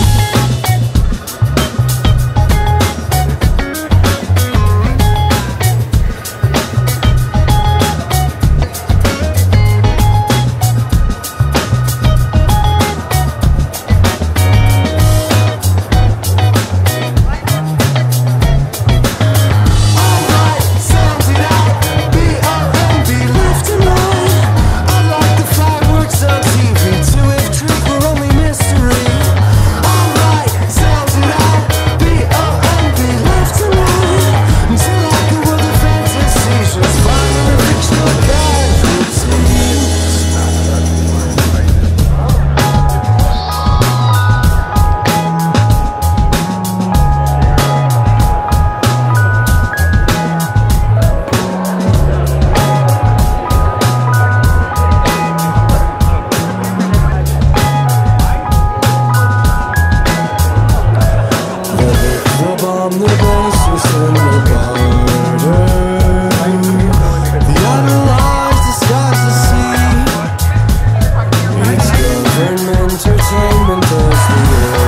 Thank entertainment does the year.